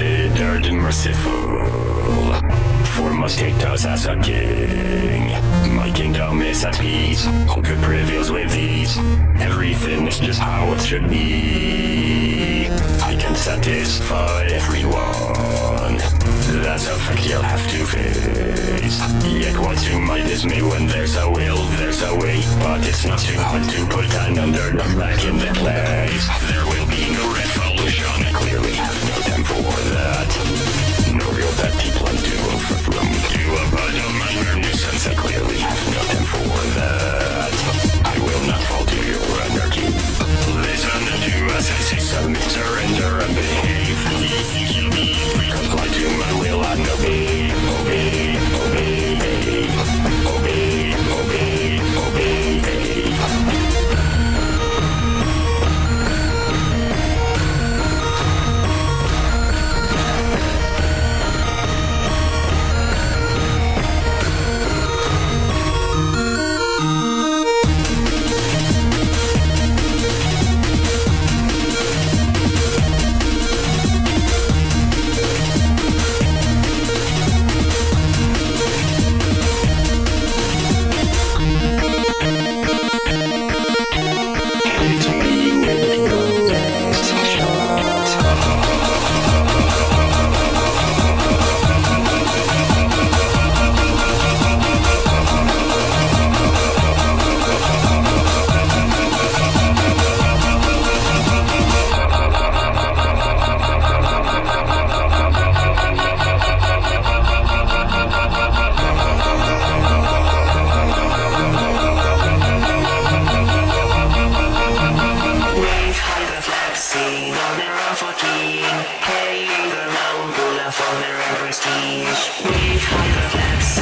considered merciful. For must take us as a king. My kingdom is at peace. All good prevails with ease. Everything is just how it should be. I can satisfy everyone. That's a fact you'll have to face. Yet what to my dismay when there's a will, there's a way. But it's not too hard to put an underdog back in the place. Going on the road for king Hey, the mountain pull up from the prestige We've hyperflex